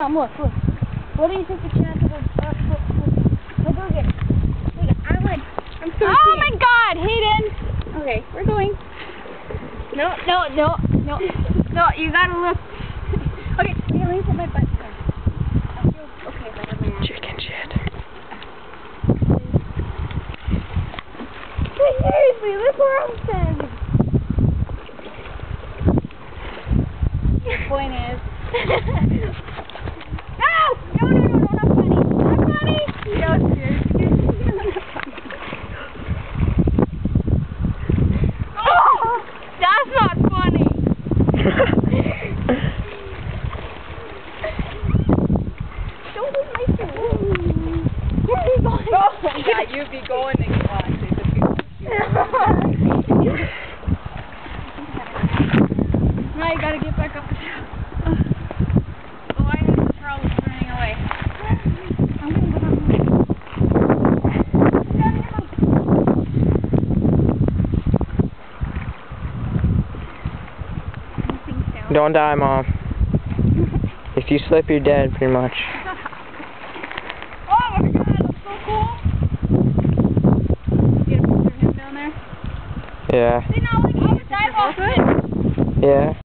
Mom, look, look. What do you think the chances of us look, look, look at Look, I would. I'm so Oh my god, Hayden! Okay, we're going. No, no, no, no, no. You gotta look. Okay, okay, let me put my butt down. Okay, but I'm gonna. Chicken shit. Seriously, look where I'm standing. The point is. no, no, no, no, no, not funny. Not funny. No, seriously. Oh, that's not funny. Don't leave my phone. Where are you going? yeah, you'd be going to class. now you gotta get back up the Oh, I had trouble running away. I'm gonna go down Don't die, Mom. If you slip, you're dead, pretty much. Oh my god, that's so cool. Get a picture of him down there. Yeah. See, now, like, on the sidewalk. Yeah.